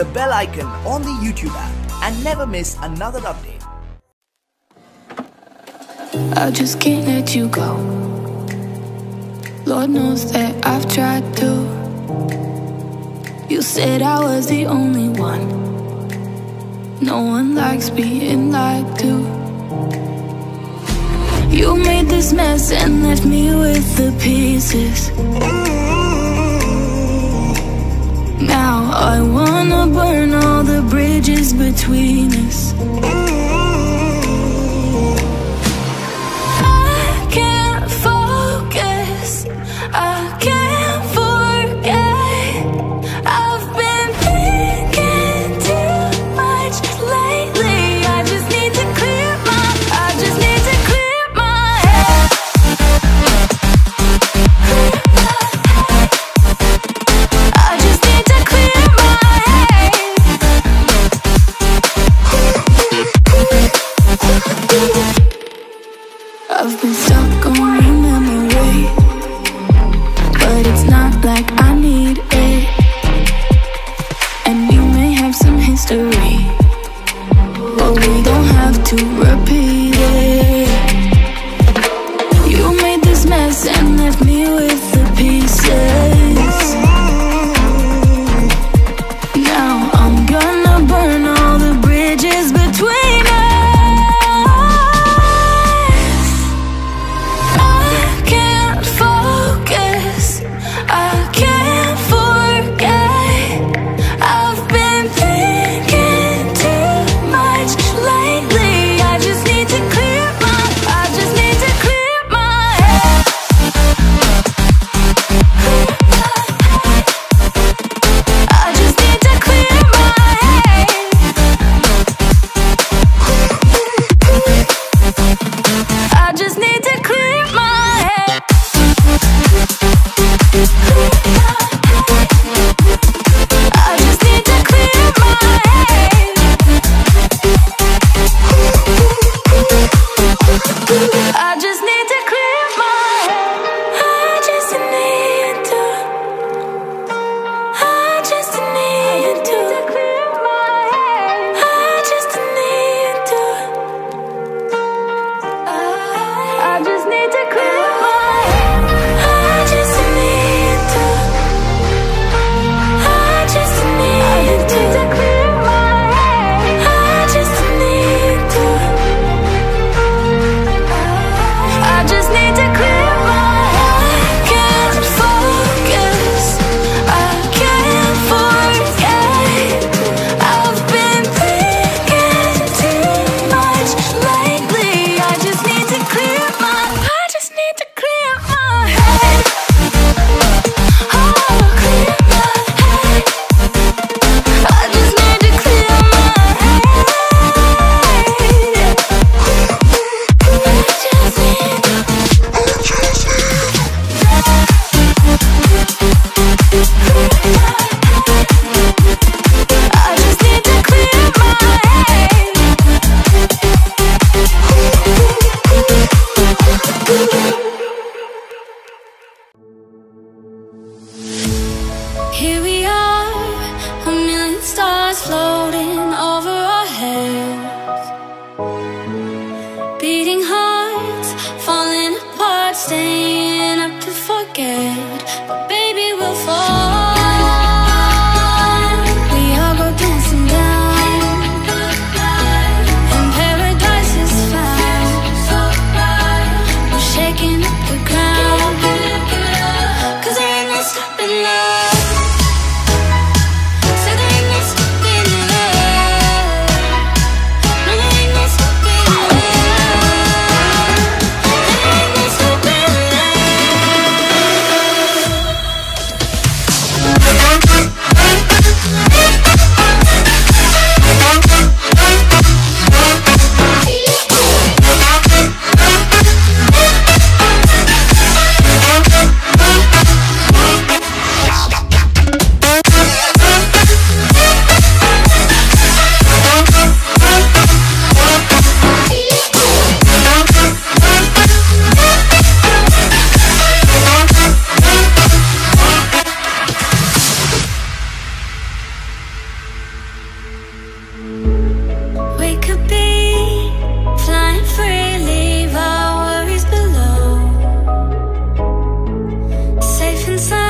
the bell icon on the YouTube app and never miss another update. I just can't let you go. Lord knows that I've tried to. You said I was the only one. No one likes being lied to. You made this mess and left me with the pieces. Now I wanna burn all the bridges between us. inside.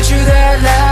Inhale a future that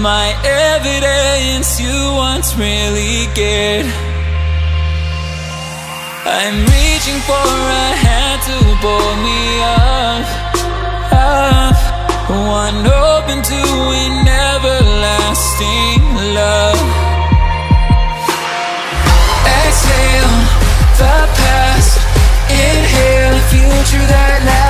My evidence you once really cared. I'm reaching for a hand to pull me up, up. One open to an everlasting love. Exhale the past, inhale a future that lasts.